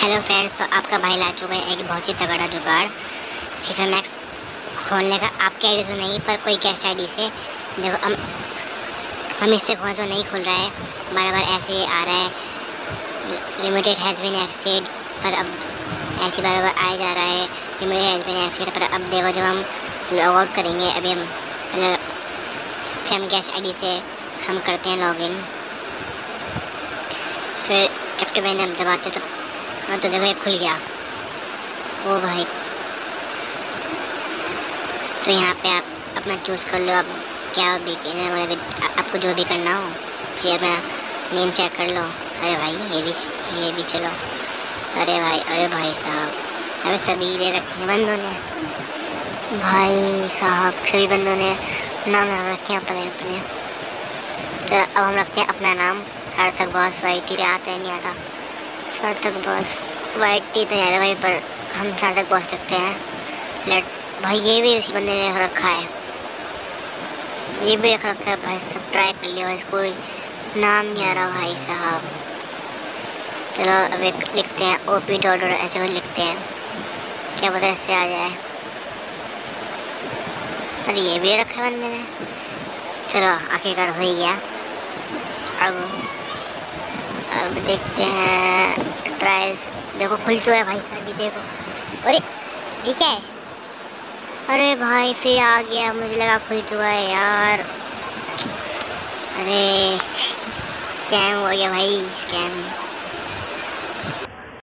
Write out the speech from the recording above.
Hello friends तो आपका भाई ला चुका है एक बहुत ही तगड़ा जुगाड़। फीफा मैक्स खोलने का आपके आईडी से नहीं, पर कोई गेस्ट आईडी से। देखो, हम हम इससे खोल तो नहीं खुल रहा है। बार बार ऐसे ही आ रहा है। लिमिटेड हैज़ बिन एक्सीड पर अब ऐसे बार बार आया जा रहा है। लिमिटेड हैज़ बिन एक्सीड पर अब देखो जब हम लॉग आउट करेंगे, अभी हम फिर हम आई से हम करते हैं लॉगिन फिर कैप्टन मैंने हम दबाते तो हाँ तो देखो, ये खुल गया। ओ भाई। तो यहाँ पे आप अपना चूज़ कर लो, आप क्या भी आपको जो भी करना हो, फिर अपना नेम चेक कर लो। अरे भाई, ये भी ये भी चलो। अरे भाई अरे भाई साहब। अरे सभी ले रखे हैं बंदों ने। भाई साहब, सभी बंदों ने नाम रखे हैं अपने अपने। चलो, अब हम रखते हैं अपना नाम। सार्थक बॉस, वाई टी आता है, नहीं आता। सार्थक बॉस वाइट टी तो यार भाई, पर हम सार्थक बॉस सकते हैं। लेट्स भाई, ये भी उस बंदे ने रखा है। ये भी रख रखा है भाई, सब ट्राई कर लिया भाई, कोई नाम नहीं आ रहा भाई साहब। चलो, अब एक लिखते हैं ओ पी डॉट डॉट ऐसे कुछ लिखते हैं। क्या पता ऐसे आ जाए। अरे, ये भी रखा है बंदे ने। चलो, आखिरकार हो ही गया। अब अब देखते हैं। ट्राइस देखो, खुल चुका है भाई साहब, ये देखो। अरे, ये क्या है? अरे भाई, फिर आ गया, मुझे लगा खुल चुका है यार। अरे स्कैम हो गया भाई स्कैम